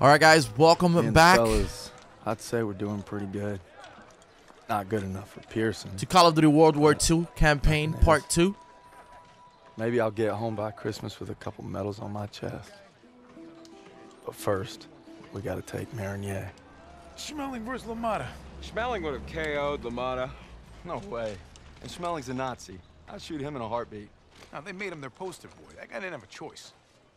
All right, guys, welcome Me and back fellas, I'd say we're doing pretty good. Not good enough for Pearson. to Call of Duty World War II campaign Nothing is. part two. Maybe I'll get home by Christmas with a couple medals on my chest. But first, we gotta take Marigny. Schmeling versus LaMotta. Schmeling would have KO'd LaMotta. No way. And Schmeling's a Nazi. I'd shoot him in a heartbeat. Now, they made him their poster boy. That guy didn't have a choice.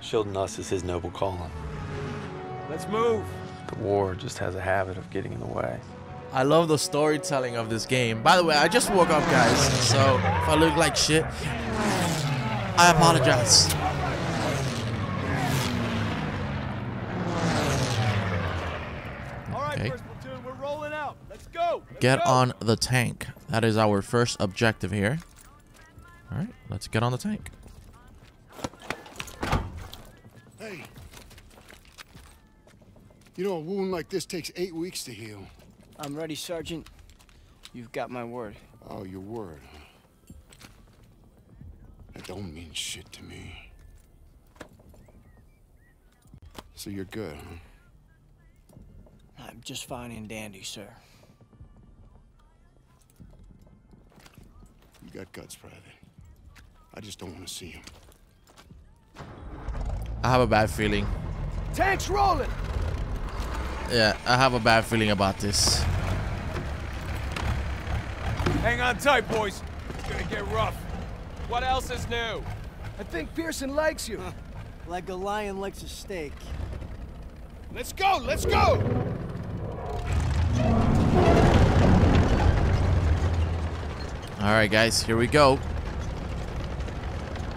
shielding us is his noble calling. Let's move. The war just has a habit of getting in the way. I love the storytelling of this game. By the way, I just woke up, guys, so if I look like shit, I apologize. All right, Okay. first platoon, we're rolling out. Let's go. Get on the tank. That is our first objective here. All right, let's get on the tank. You know, a wound like this takes eight weeks to heal. I'm ready, Sergeant. You've got my word. Oh, your word, huh? That don't mean shit to me. So you're good, huh? I'm just fine and dandy, sir. You got guts, Private. I just don't want to see him. I have a bad feeling. Tanks rolling. Yeah, I have a bad feeling about this. Hang on tight, boys. It's gonna get rough. What else is new? I think Pearson likes you. Like a lion likes a steak. Let's go. Let's go. All right, guys, here we go.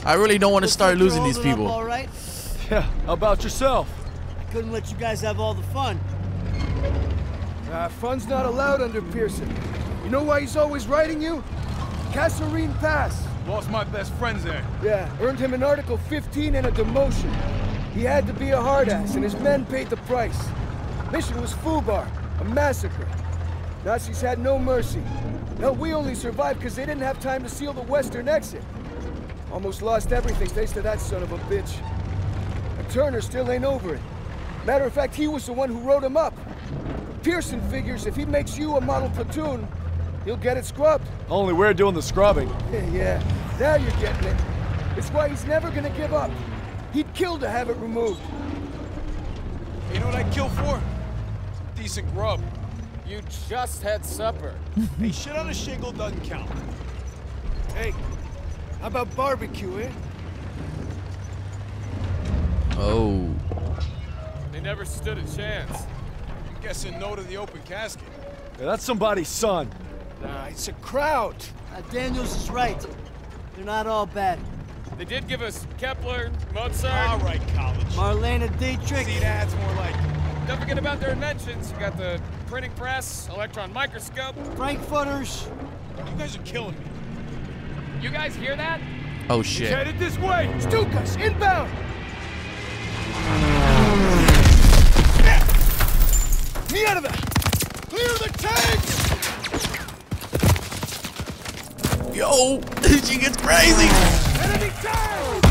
I really don't want to start losing these people. All right. Yeah. How about yourself? I Couldn't let you guys have all the fun. Uh, fun's not allowed under Pearson. You know why he's always writing you? Kasserine Pass. Lost my best friends there. Yeah, earned him an Article 15 and a demotion. He had to be a hard ass, and his men paid the price. Mission was Fubar, a massacre. Nazis had no mercy. Hell, we only survived because they didn't have time to seal the western exit. Almost lost everything thanks to that son of a bitch. And Turner still ain't over it. Matter of fact, he was the one who wrote him up. Pearson figures if he makes you a model platoon, he'll get it scrubbed. Only we're doing the scrubbing. yeah, now you're getting it. It's why he's never gonna give up. He'd kill to have it removed. You know what I'd kill for? Some decent grub. You just had supper. hey, shit on a shingle doesn't count. Hey, how about barbecue, eh? Oh, They never stood a chance. I'm guessing no to the open casket. Yeah, that's somebody's son. Nah, it's a Kraut. Uh, Daniels is right. They're not all bad. They did give us Kepler, Mozart. All right, college. Marlene Dietrich. See, that's more like it. Don't forget about their inventions. You got the printing press, electron microscope. Frankfurters. You guys are killing me. You guys hear that? oh He's shit. headed this way. Stukas, inbound! Me out of there! Clear the tanks! Yo, she gets crazy. Enemy tank!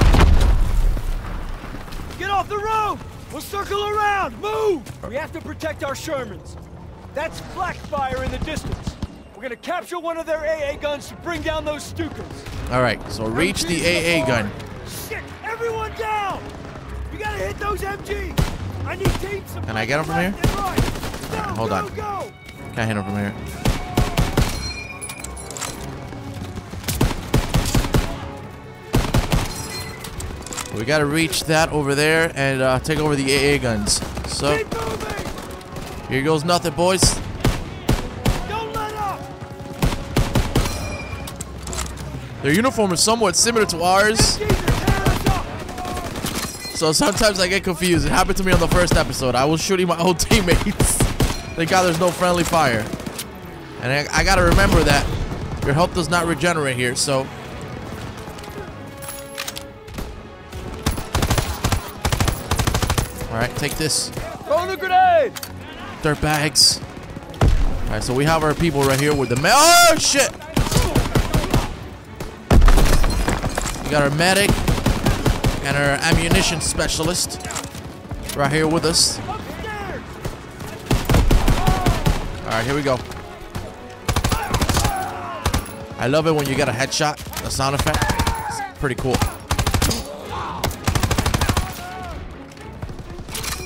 Get off the road! We'll circle around! Move! We have to protect our Shermans. That's flak fire in the distance. We're gonna capture one of their AA guns to bring down those Stukas. All right, so reach the AA gun. Shit! Everyone down! We gotta hit those MGs! I need teams to Can I get them from here? and right. Hold on. Can't hit him from here. We gotta reach that over there and uh, take over the AA guns. So here goes nothing, boys. Don't let up! Their uniform is somewhat similar to ours, Geezer, tear us up! so sometimes I get confused. It happened to me on the first episode. I was shooting my own teammates. Thank God there's no friendly fire. And I, I gotta remember that your health does not regenerate here, so Alright, take this. Throw the grenade! Dirt bags. Alright, so we have our people right here with the me- Oh shit! We got our medic and our ammunition specialist right here with us. Alright, here we go. I love it when you get a headshot, the sound effect. It's pretty cool.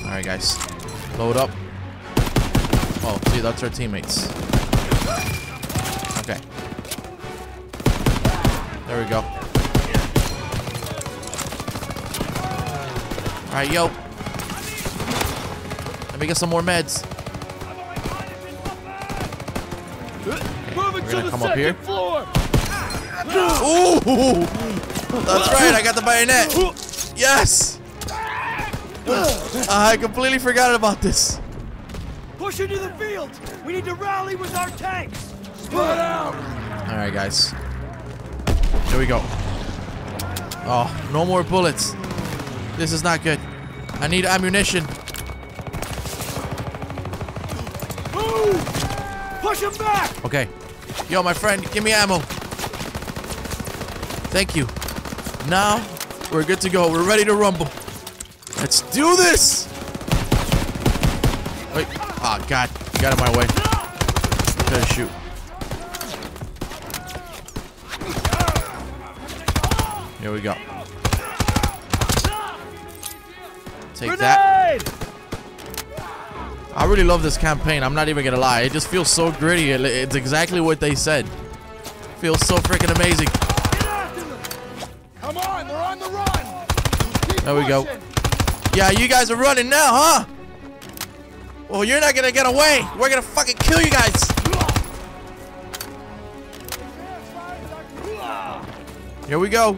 Alright, guys. Load up. Oh, see, that's our teammates. Okay. There we go. Alright, yo. Let me get some more meds. Moving We're to gonna the come up second here. floor! Ooh! That's right, I got the bayonet. Yes! I completely forgot about this. Push into the field! We need to rally with our tanks! Spread out! Alright, guys. Here we go. Oh, no more bullets. This is not good. I need ammunition. Move! Push him back! Okay. Yo, my friend, give me ammo. Thank you. Now, we're good to go. We're ready to rumble. Let's do this! Wait. Oh, God. You got in my way. Couldn't shoot. Here we go. Take that. I really love this campaign. I'm not even gonna lie. It just feels so gritty. It- It's exactly what they said. Feels so freaking amazing. Get after them! Come on, they're on the run! Keep There we go. Yeah, you guys are running now, huh? Well, you're not gonna get away. We're gonna fucking kill you guys. Here we go.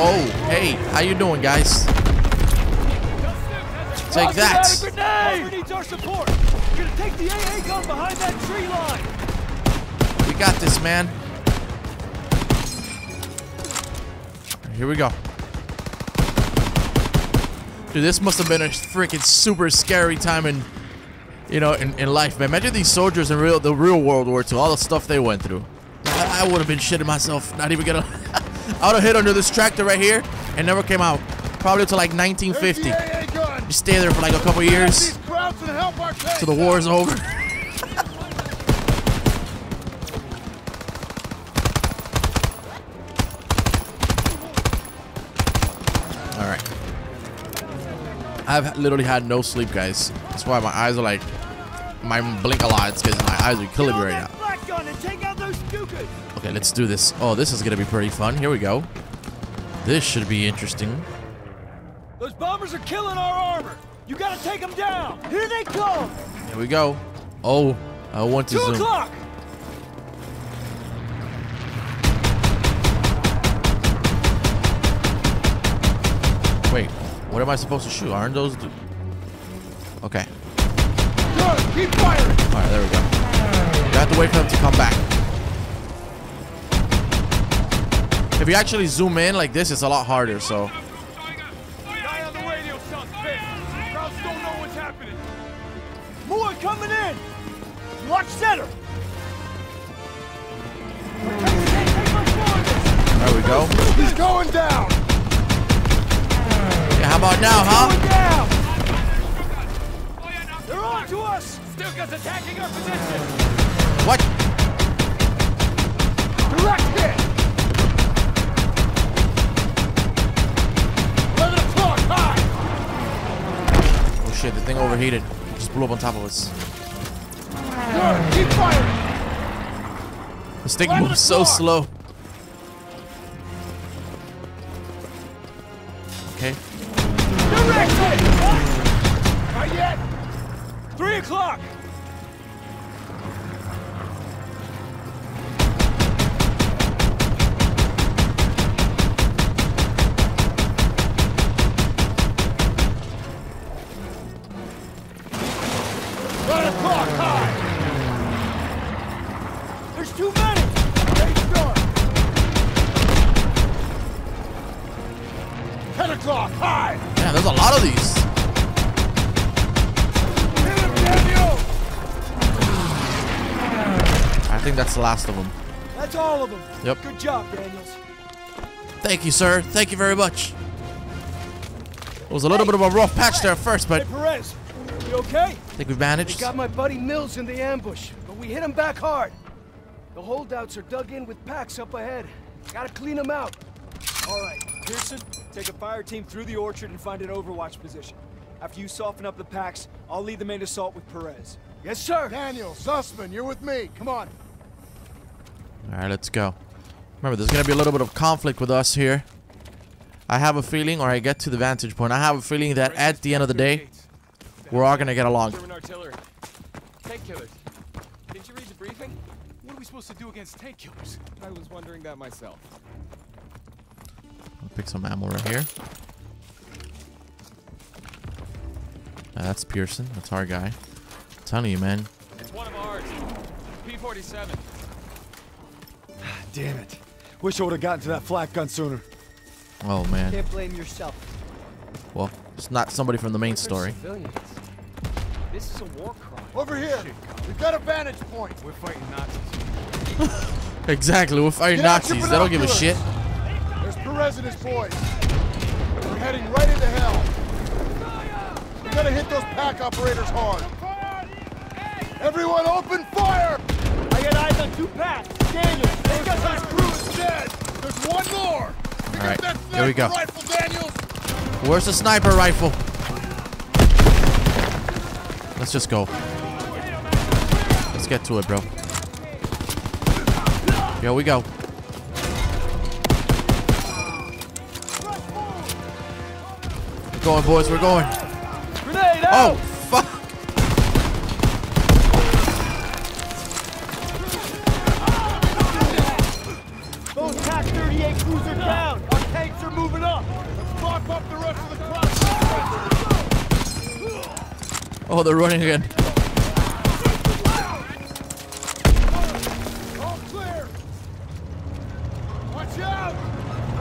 Oh, hey, how you doing, guys? Take that. Grenade! Needs our support! We're gonna take the AA gun behind that tree line! We got this, man. Here we go. Dude, this must have been a freaking super scary time in, you know, in, in life, man. Imagine these soldiers in real the real World War II, all the stuff they went through. I, I would have been shitting myself, not even gonna. I would have hid under this tractor right here and never came out. Probably to like 1950. There's the AA gun. Just stay there for like a couple years these Krauts and help our tanks till the war's out. over. All right. I've literally had no sleep, guys. That's why my eyes are like, my blink a lot. It's because my eyes are killing me right now. black gun and take out those Stukas! Okay, let's do this. Oh, this is gonna be pretty fun. Here we go. This should be interesting. Bombers are killing our armor! You gotta take them down! Here they come! Here we go. Oh, I want to Two zoom. o'clock! Wait, what am I supposed to shoot? Aren't those? d- Okay. Good, keep firing! All right, there we go. You have to wait for them to come back. If you actually zoom in like this, it's a lot harder. So center! there we go. He's going down! Yeah, how about now, huh? They're on to us! Stuka's attacking our position! What? Direct hit! 11 o'clock, high! Oh shit, the thing overheated. Just blew up on top of us. Good, keep firing! This thing moves so slow. Okay. Directly! Not yet! Three o'clock! The last of them. That's all of them. Yep. Good job, Daniels. Thank you, sir. Thank you very much. It was a little bit of a rough patch there first, but Hey, Perez, you okay? I think we've managed. They got my buddy Mills in the ambush, but we hit him back hard. The holdouts are dug in with Paks up ahead. Gotta clean them out. All right, Pearson, take a fire team through the orchard and find an overwatch position. After you soften up the Paks, I'll lead the main assault with Perez. Yes, sir. Daniel, Zussman, you're with me. Come on. All right, let's go. Remember, there's gonna be a little bit of conflict with us here. I have a feeling, or I get to the vantage point. I have a feeling that at the end of the day, we're all gonna get along. Tank killers. Didn't you read the briefing? What are we supposed to do against tank killers? I was wondering that myself. I'll pick some ammo right here. Uh, that's Pearson. That's our guy. I'm telling you, man. It's one of ours. P-47. Damn it. Wish I would have gotten to that flak gun sooner. Oh man. Can't blame yourself. Well, it's not somebody from the main story. Civilians. This is a war crime. Over here. We've got a vantage point. We're fighting Nazis. Exactly. We're fighting Get Nazis. They don't give a shit. There's Perez and his boys. We're heading right into hell. We gotta hit those Pak operators hard. Everyone open fire! I got eyes on two Paks. Daniel, they That crew is dead! There's one more! All right, here we go. rifle, Where's the sniper rifle? Let's just go. Let's get to it, bro. Here we go. We're going, boys. We're going. Grenade Oh, out! Oh, they're running again. All clear! Watch out!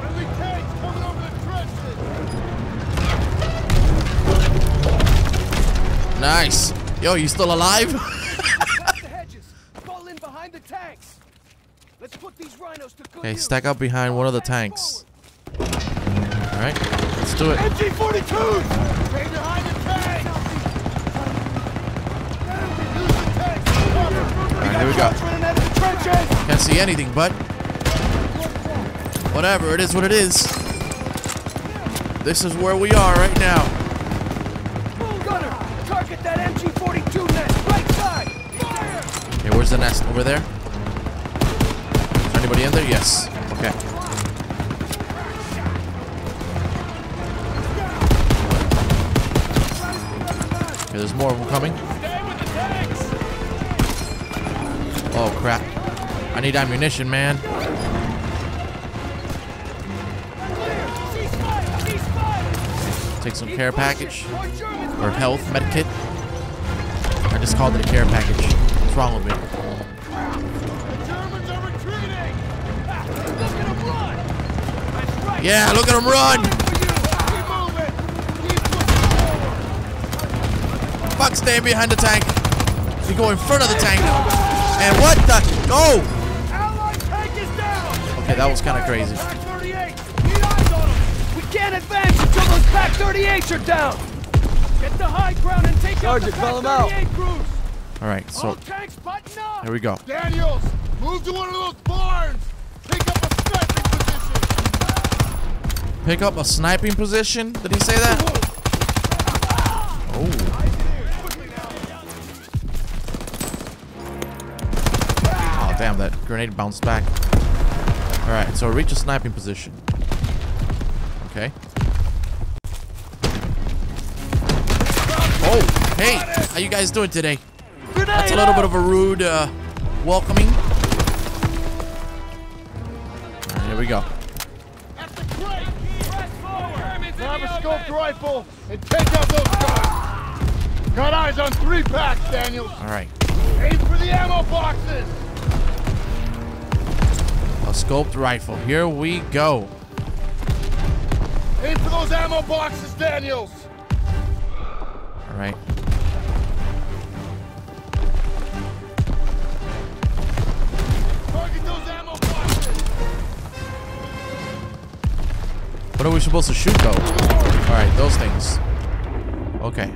Enemy tanks coming over the trenches! Nice. Yo, you still alive? Past the hedges. Fall in behind the tanks. Let's put these rhinos to good Okay, stack up behind one of the tanks. All right, let's do it. MG-42s! Go. Can't see anything, but whatever. It is what it is. This is where we are right now. Gunner, target that MG-42 nest, right side! Fire! Okay, where's the nest? Over there? Is there anybody in there? Yes. Okay. Okay, there's more of them coming. Oh crap. I need ammunition, man. Take some care package. Or health in. med kit. I just called it a care package. What's wrong with me? Yeah, look at him run! Fuck, staying behind the tank. You go in front of the tank. And what the? Oh! Allied tank is down! Okay, that was kind of crazy. 38! Need eyes on them! We can't advance until those Pak 38s are down! Get the high ground and take Sergeant, out call the 'em out. Pak 38 crews! All right, All so tanks up! here we go. Daniels, move to one of those barns! Take up a sniping position! Pick up a sniping position. Did he say that? Damn, that grenade bounced back. Alright, so reach a sniping position. Okay. Oh, hey, how you guys doing today? That's a little bit of a rude uh, welcoming. Alright, here we go. Grab a scoped rifle and take out those guys. Got eyes on three Paks, Daniels. Alright. Aim for the ammo boxes. A scoped rifle. Here we go. Aim for those ammo boxes, Daniels. Alright. Target those ammo boxes. What are we supposed to shoot though? Alright, those things. Okay.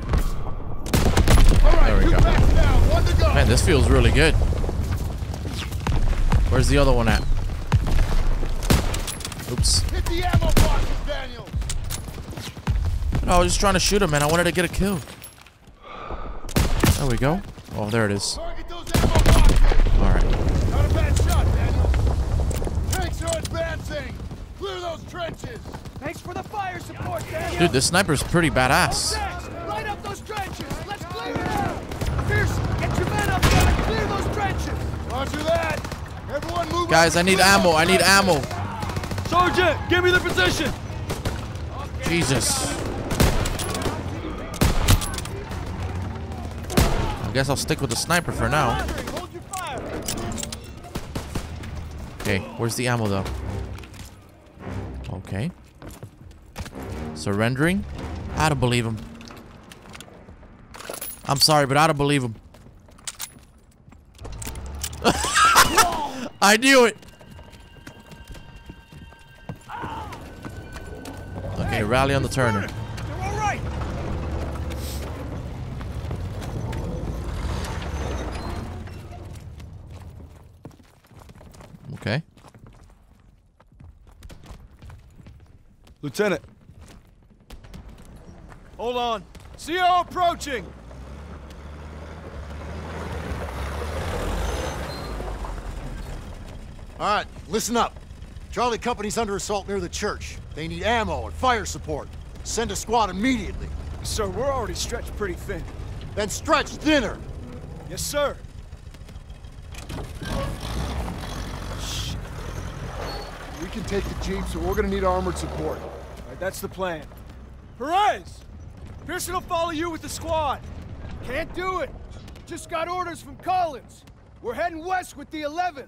All right, There we go. Paks. One to go. Man, this feels really good. Where's the other one at? Oops. Hit the ammo boxes, Daniels. No, I was just trying to shoot him, man. I wanted to get a kill. There we go. Oh, there it is. Target those ammo boxes. Alright. Not a bad shot, Daniels. Tanks are advancing. Clear those trenches. Thanks for the fire support, Daniel. Dude, this sniper's pretty badass. Light up those trenches. Let's clear it out. Pearson, get your men up there and clear those trenches. Roger that. Everyone move. Guys, I need ammo. I need ammo. Sergeant, give me the position. Jesus. I guess I'll stick with the sniper for now. Okay, where's the ammo though? Okay. Surrendering? I don't believe him. I'm sorry, but I don't believe him. I knew it! Rally on the Turner. You're all right. Okay. Lieutenant. Hold on. CO approaching. All right, listen up. Charlie Company's under assault near the church. They need ammo and fire support. Send a squad immediately. Sir, we're already stretched pretty thin. Then stretch thinner. Yes, sir. We can take the jeep, so we're gonna need armored support. Right, that's the plan. Perez! Pearson will follow you with the squad. Can't do it. Just got orders from Collins. We're heading west with the 11th.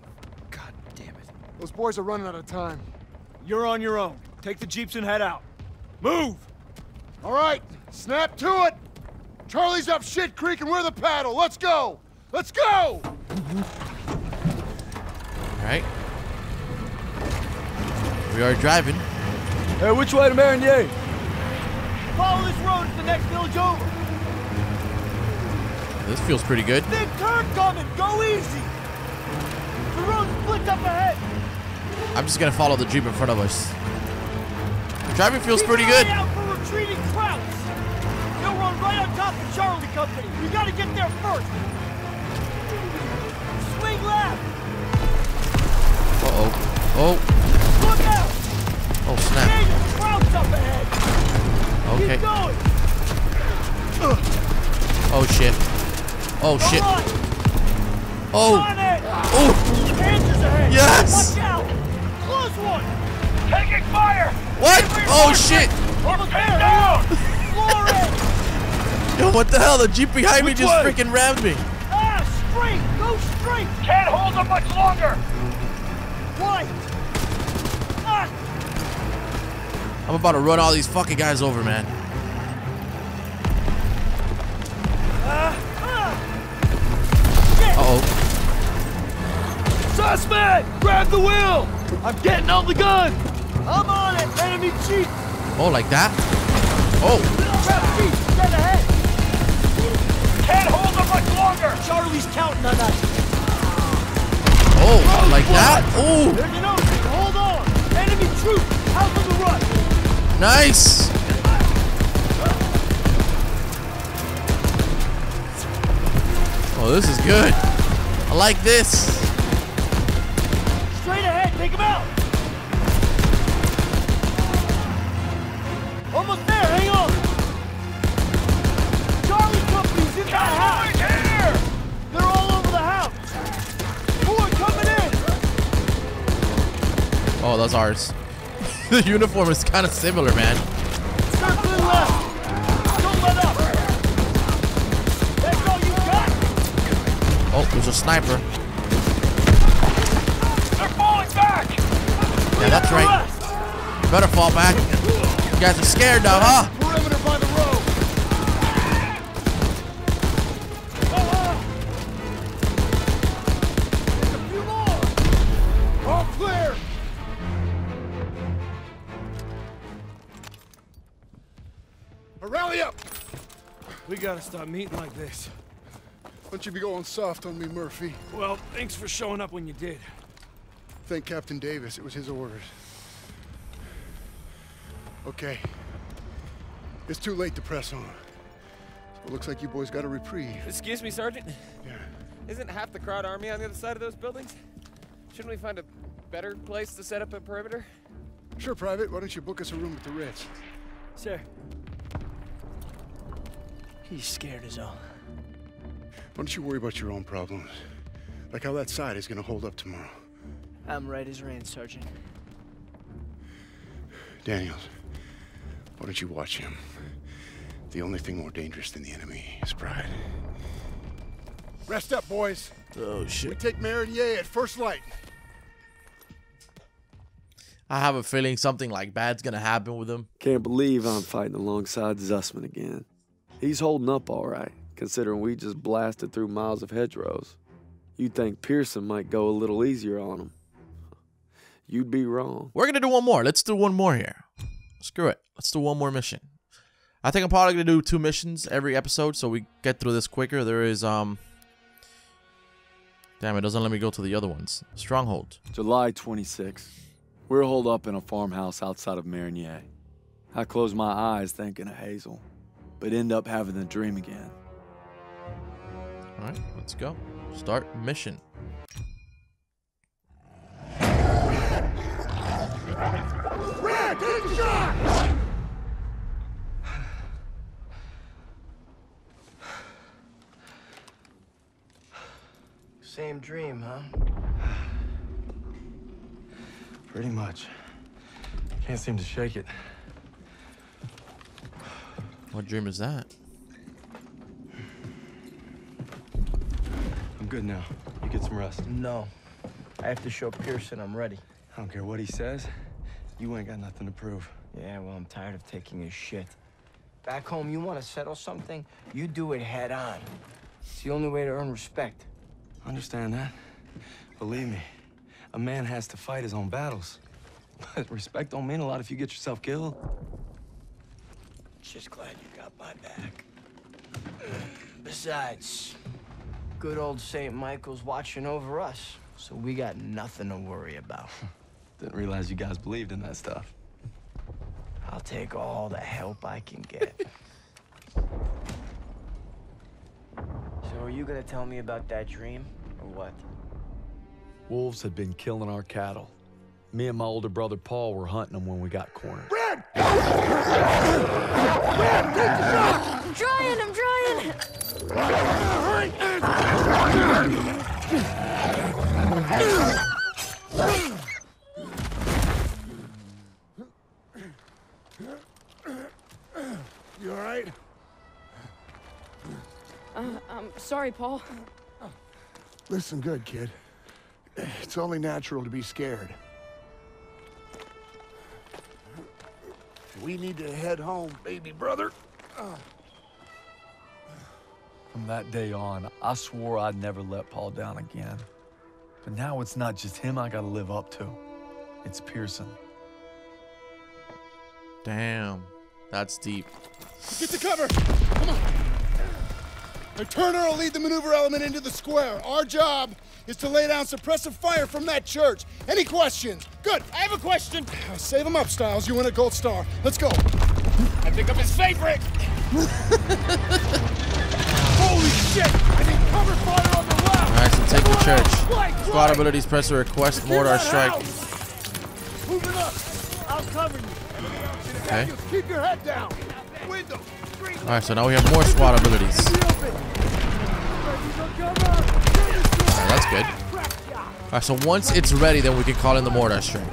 God damn it. Those boys are running out of time. You're on your own. Take the jeeps and head out. Move! All right, snap to it. Charlie's up shit creek and we're the paddle. Let's go. Let's go. Alright. We are driving. Hey, which way to Marigny? Follow this road to the next village over. This feels pretty good. Big turn coming. Go easy. The road splits up ahead. I'm just gonna follow the Jeep in front of us. Driving feels Keep pretty good. out for retreating Krauts. They'll run right on top of Charlie Company. We gotta get there first. Swing left. Uh-oh. Oh. Look out. Oh, snap. Krauts up ahead. Okay. Keep going. Oh, shit. Oh, shit. Oh. Oh. Yes. Taking fire. What? Oh, shit. Almost there. Down. Yo, what the hell? The Jeep behind me just freaking rammed me. Ah, straight. Go straight. Can't hold them much longer. Right. Ah, I'm about to run all these fucking guys over, man. Uh-oh. Suspect! Grab the wheel! I'm getting on the gun! I'm on it. Enemy chief. Oh, like that? Oh. Grab ahead. Can't hold them much longer. Charlie's counting on us. Oh, like that? Oh, There's an opening. Hold on. Enemy troop. Out on the run. nice. Oh, this is good. I like this. Take him out! Almost there, hang on! Charlie Company's in that house! here! They're all over the house! More coming in! Oh, that's ours. the uniform is kind of similar, man. Circling left! Don't let up! That's all you got! Oh, there's a sniper. They're falling back! Yeah, that's right. Better fall back. You guys are scared now, huh? Perimeter by the road. A few more. All clear. Now Rally up. We gotta stop meeting like this. Why Don't you be going soft on me, Murphy. Well, thanks for showing up when you did. Thank Captain Davis. It was his orders. Okay. It's too late to press on. So it looks like you boys got a reprieve. Excuse me, Sergeant? Yeah. Isn't half the Kraut army on the other side of those buildings? Shouldn't we find a better place to set up a perimeter? Sure, Private. Why don't you book us a room at the Ritz? Sir. He's scared as all. Why don't you worry about your own problems? Like how that side is gonna hold up tomorrow. I'm right as rain, Sergeant. Daniels, why don't you watch him? The only thing more dangerous than the enemy is pride. Rest up, boys. Oh, shit. We shit. take Marigny at first light. I have a feeling something like bad's gonna happen with him. Can't believe I'm fighting alongside Zussman again. He's holding up all right, considering we just blasted through miles of hedgerows. You'd think Pearson might go a little easier on him. You'd be wrong. We're gonna do one more. Let's do one more here. Screw it. Let's do one more mission. I think I'm probably gonna do two missions every episode so we get through this quicker. There is um Damn, it doesn't let me go to the other ones. Stronghold. July 26th. We're holed up in a farmhouse outside of Marigny. I close my eyes thinking of Hazel, but end up having the dream again. Alright, let's go. Start mission. Same dream, huh? Pretty much. Can't seem to shake it. What dream is that? I'm good now. You get some rest. No. I have to show Pearson I'm ready. I don't care what he says. You ain't got nothing to prove. Yeah, well, I'm tired of taking his shit. Back home, you want to settle something, you do it head on. It's the only way to earn respect. Understand that? Believe me, a man has to fight his own battles. But respect don't mean a lot if you get yourself killed. Just glad you got my back. Besides, good old St. Michael's watching over us, so we got nothing to worry about. Didn't realize you guys believed in that stuff. I'll take all the help I can get. so are you gonna tell me about that dream, or what? Wolves had been killing our cattle. Me and my older brother Paul were hunting them when we got cornered. Red! Red! I'm trying, I'm trying. You all right? Uh, I'm sorry, Paul. Listen good, kid. It's only natural to be scared. We need to head home, baby brother. From that day on, I swore I'd never let Paul down again. But now it's not just him I gotta live up to. It's Pearson. Damn. That's deep. Get to cover! Come on! Now, Turner will lead the maneuver element into the square. Our job is to lay down suppressive fire from that church. Any questions? Good. I have a question. Uh, save them up, Stiles. You win a gold star. Let's go. I pick up his favorite! Holy shit! I need cover fire on the left. Alright, so take the church. Flank, Squad flank. abilities press to request mortar strike. house. Moving up. I'll cover you. Okay. Daniels, keep your head down. All right, so now we have more squad abilities. All right, that's good. All right, so once it's ready, then we can call in the mortar strike.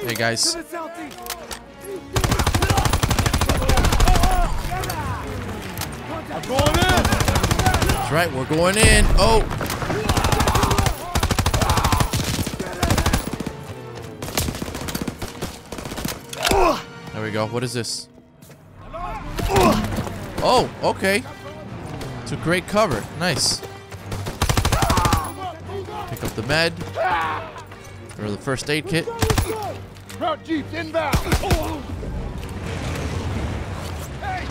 Hey guys. That's right, we're going in. Oh. Go. What is this? Oh, okay. It's a great cover. Nice. Pick up the med. Or the first aid kit. Route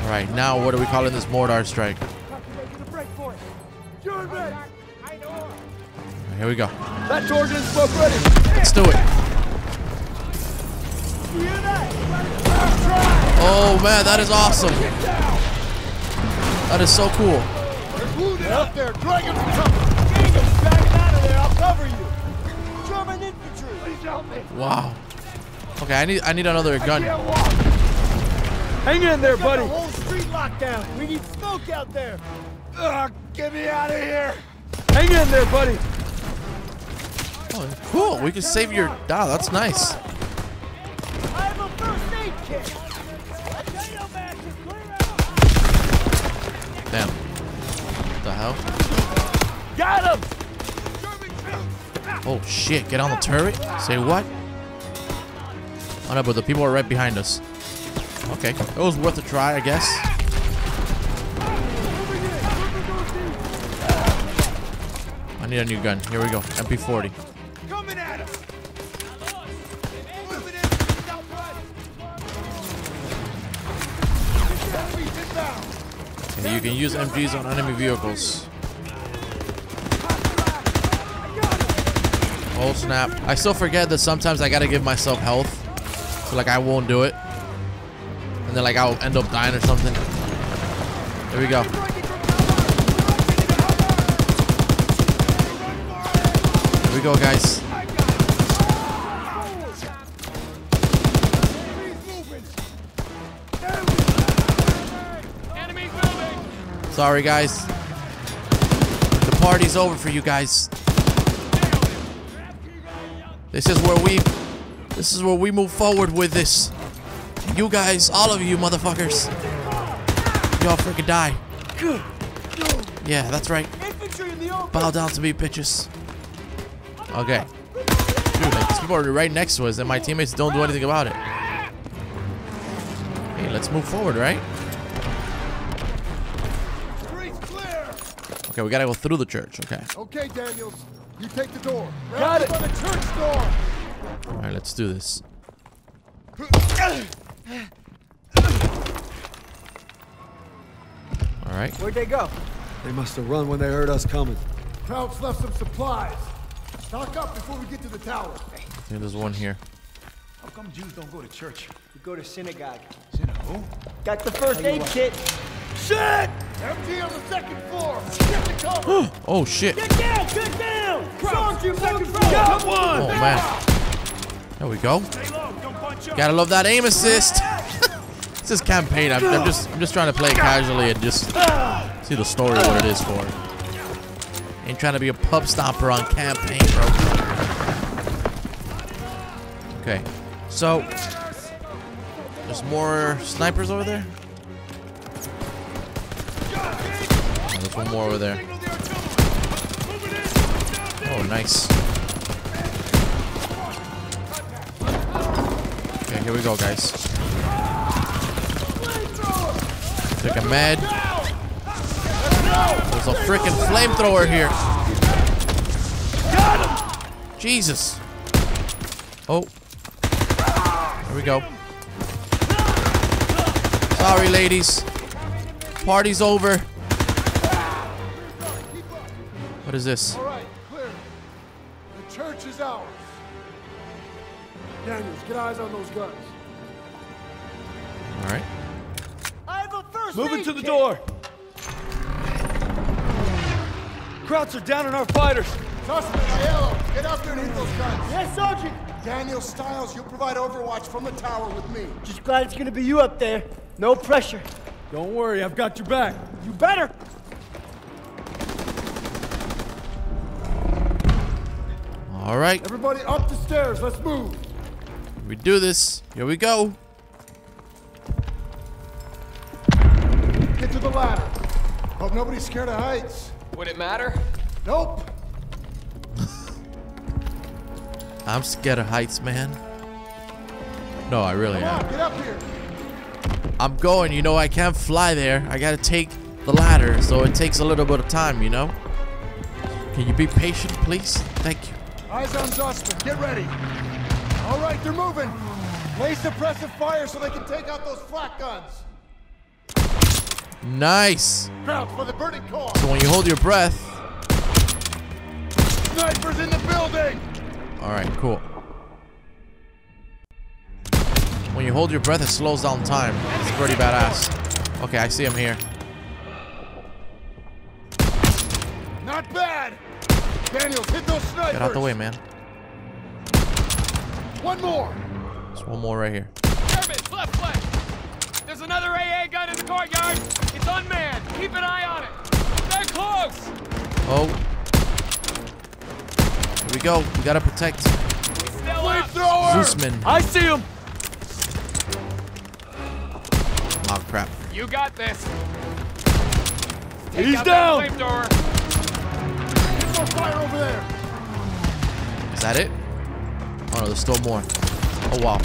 All right, now what are we calling this mortar strike? Here we go. That smoke ready. Let's do it. Oh man, that is awesome. That is so cool. There's wounded out there. Drag him to cover. Drag him out of there. I'll cover you. German infantry. Please help me. Wow. Okay, I need I need another gun. Hang in there, buddy. the whole street locked down. We need smoke out there. Ugh, get me out of here. Hang in there, buddy. Oh, cool. We can save your. Ah, that's nice. Damn. What the hell? Got him. Oh shit! Get on the turret. Say what? Oh no, but the people are right behind us. Okay, it was worth a try, I guess. I need a new gun. Here we go. MP40. You can use MGs on enemy vehicles. Oh snap. I still forget that sometimes I gotta give myself health. So like I won't do it. And then like I'll end up dying or something. There we go. Here we go guys. Sorry guys. The party's over for you guys. This is where we this is where we move forward with this. You guys, all of you motherfuckers. Y'all freaking die. Yeah, that's right. Bow down to me, bitches. Okay. Dude, like, these people are right next to us and my teammates don't do anything about it. Hey, let's move forward, right? Okay, we gotta go through the church. Okay. Okay, Daniels. You take the door. Got Round it. the church door. All right, let's do this. All right. Where'd they go? They must have run when they heard us coming. Krauts left some supplies. Stock up before we get to the tower. I think there's one here. How come Jews don't go to church? We go to synagogue. Synagogue? Got the first aid kit. Shit! MG on the second floor. Get the cover. Oh shit. Get down. Get down. Charge you. Second floor. Got one. Oh man. There we go. Stay low, don't bunch up. Gotta love that aim assist. this is campaign. I'm, I'm just I'm just trying to play it casually and just ah. see the story of what it is for. Ain't trying to be a pub stomper on campaign, bro. Okay. So there's more snipers over there. One more over there. Oh, nice. Okay, here we go, guys. Take a med. There's a freaking flamethrower here. Jesus. Oh. There we go. Sorry, ladies. Party's over. What is this? All right, clear. The church is ours. Daniels, get eyes on those guns. All right. I have a first Moving aid to the kit. door. Krauts are down on our fighters. Suspect, Aiello. Get up there and hit those guns. Yes, Sergeant. Daniel Stiles, you'll provide overwatch from the tower with me. Just glad it's gonna be you up there. No pressure. Don't worry, I've got your back. You better. All right, Everybody up the stairs. Let's move. we do this. Here we go. Get to the ladder. Hope nobody's scared of heights. Would it matter? Nope. I'm scared of heights, man. No, I really Come am. on, get up here. I'm going. You know, I can't fly there. I gotta take the ladder, so it takes a little bit of time. You know. Can you be patient, please? Thank you. Eyes on Zussman. Get ready. All right, they're moving. Lay suppressive fire so they can take out those flak guns. Nice. For the burning core. So when you hold your breath. Snipers in the building. All right, cool. When you hold your breath, it slows down time. It's pretty badass. Okay, I see him here. Not bad. Daniels, hit those snipers. Get out the way, man. One more. There's one more right here. Germans, left flank. There's another AA gun in the courtyard. It's unmanned. Keep an eye on it. They're close. Oh. Here we go. We gotta protect Still up. Zussman. I see him. Oh, crap. You got this. Take He's out down. That flamethrower. Get more fire over there. Is that it? Oh, no, there's still more. Oh, wow.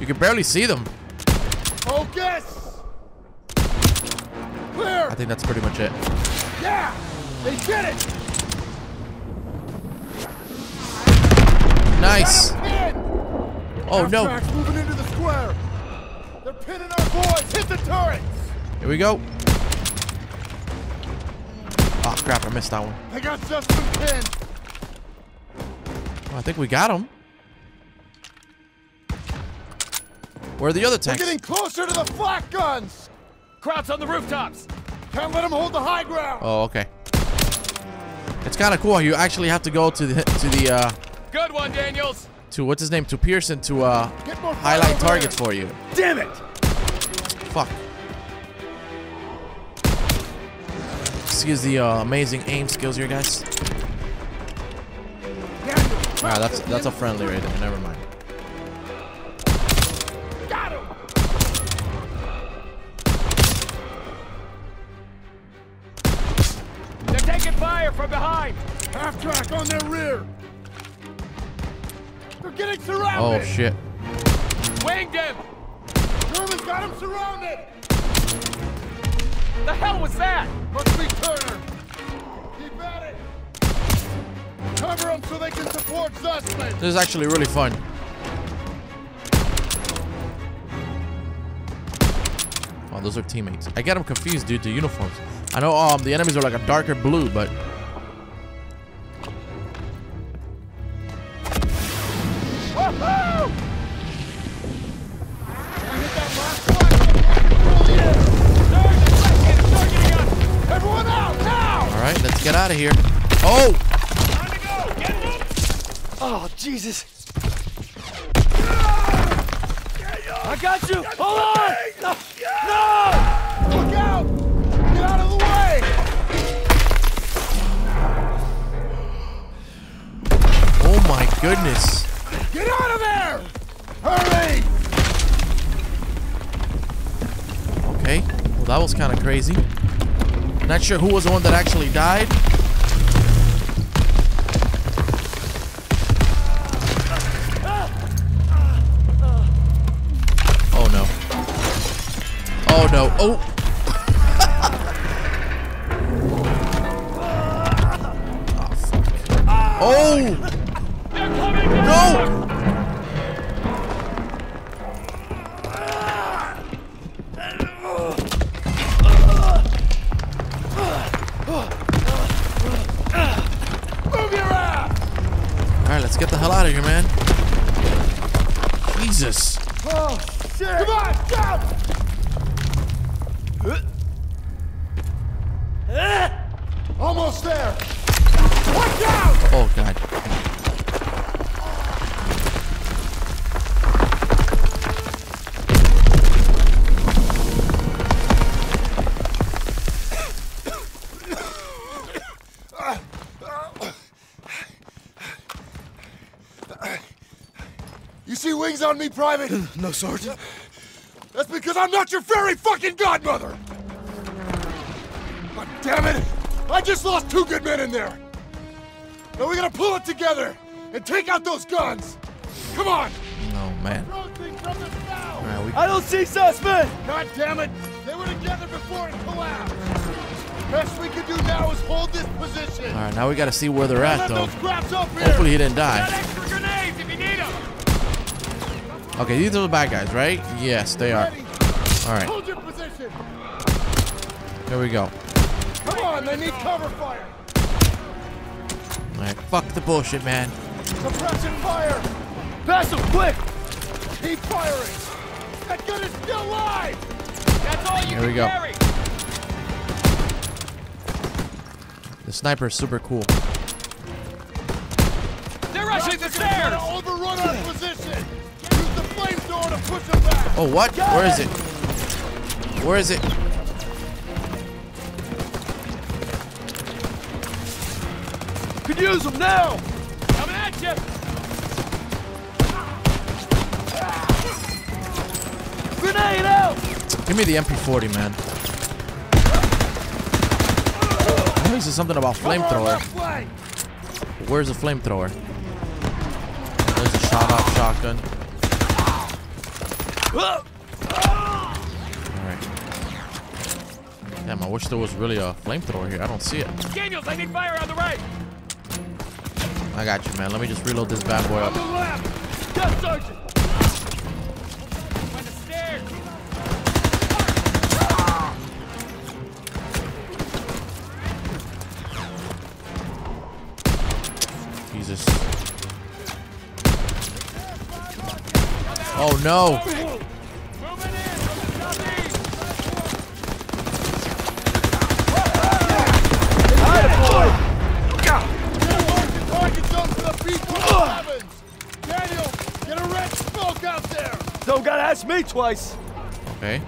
You can barely see them. Oh, Focus. Clear. I think that's pretty much it. Yeah. They did it. Nice. Got 'em pinned. Oh, no. Moving into the square. They're pinning our boys. Hit the turrets. Here we go. Crap. I missed that one. They got Justin pinned. Oh, I think we got him. Where are the other They're getting closer to the flak guns. Krauts on the rooftops. Can't let them hold the high ground. Oh, okay. It's kind of cool. You actually have to go to the to the uh Good one, Daniels. to what's his name to Pearson to uh Get more fire highlight targets for you. Damn it. Fuck. Excuse the uh, amazing aim skills here, guys. Alright, that's that's a friendly right there. Never mind. Got him. They're taking fire from behind. Half track on their rear. They're getting surrounded. Oh shit. Winged him. Germans got him surrounded. The hell was that? Must be Turner. Keep at it. Cover them so they can support Zussman. This is actually really fun. Oh, those are teammates. I get them confused due to uniforms. I know um the enemies are like a darker blue, but out of here. Oh, Oh, Jesus. I got you. Hold on. No. no. Look out! Get out of the way! oh my goodness. Get out of there! Hurry! Okay, well that was kind of crazy. Not sure who was the one that actually died. Oh no. Oh no. Oh. Ah, oh, almost there! Watch out! Oh, God. You see wings on me, Private? No, Sergeant. That's because I'm not your fairy fucking godmother! God damn it! I just lost two good men in there! Now we gotta pull it together and take out those guns! Come on! No, man. Alright, we... I don't see suspect! God damn it! They were together before it collapsed! Best we can do now is hold this position! All right, now we got to see where they're at, though. those up here! Hopefully he didn't die. Extra grenades if you need them. Okay, these are the bad guys, right? Yes, they are. All right, Hold your position! here we go. Come on, they need cover fire! All right, fuck the bullshit, man. Suppression fire! Pass them, quick! Keep firing! That gun is still alive! That's all you Here can we go. carry. The sniper is super cool. They're rushing the stairs. to overrun our position! Use the flamethrower to push them back! Oh, what? Got Where is it? Where is it? Could use them now! Coming at you. Grenade out! Give me the MP40, man. I think it's something about flamethrower. Where's the flamethrower? There's a shot off shotgun. Alright. Damn, I wish there was really a flamethrower here. I don't see it. Daniels, I need fire on the right. I got you, man. Let me just reload this bad boy up. Yes, Sergeant! On the stairs. Jesus. Oh no! Target zone for the P-47s! Daniel, get a red smoke out there! Don't gotta ask me twice. Okay.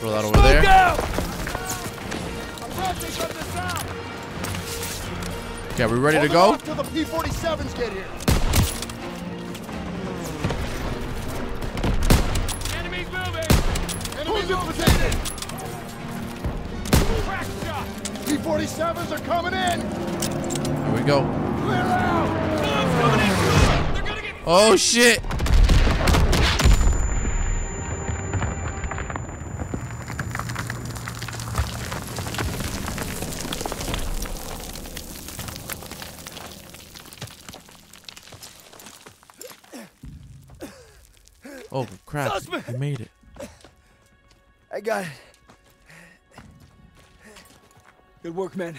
Throw that over there. Okay, we ready to go? Till the P-47s get here. Enemies moving. Enemies in position. Crack shot. P-47s are coming in. Here we go. Clear out. Guns coming in. They're gonna get. Oh shit! You made it. I got it. Good work, man.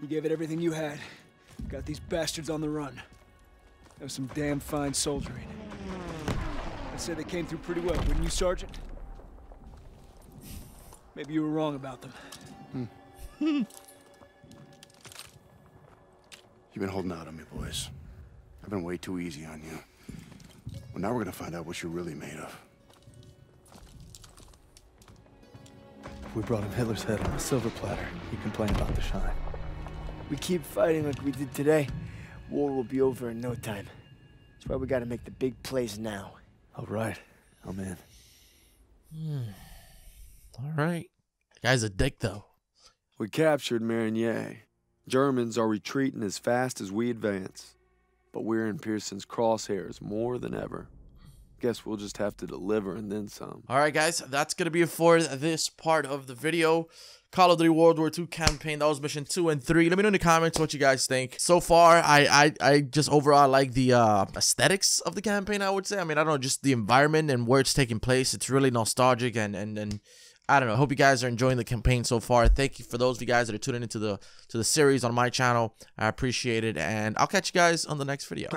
You gave it everything you had. Got these bastards on the run. That was some damn fine soldiering. I'd say they came through pretty well, wouldn't you, Sergeant? Maybe you were wrong about them. Hmm. You've been holding out on me, boys. I've been way too easy on you. Well, now we're gonna find out what you're really made of. We brought him Hitler's head on a silver platter. He complained about the shine. We keep fighting like we did today, war will be over in no time. That's why we gotta make the big plays now. All right. I'm in. Hmm. All right. The guy's a dick though. We captured Marigny. Germans are retreating as fast as we advance. But we're in Pearson's crosshairs more than ever. Guess we'll just have to deliver and then some. All right, guys, that's gonna be it for this part of the video. Call of Duty World War II campaign. That was mission two and three. Let me know in the comments what you guys think. So far, I I, I just overall like the uh, aesthetics of the campaign. I would say. I mean, I don't know, just the environment and where it's taking place. It's really nostalgic and and and. I don't know. Hope you guys are enjoying the campaign so far. Thank you for those of you guys that are tuning into the to the series on my channel. I appreciate it, and I'll catch you guys on the next video.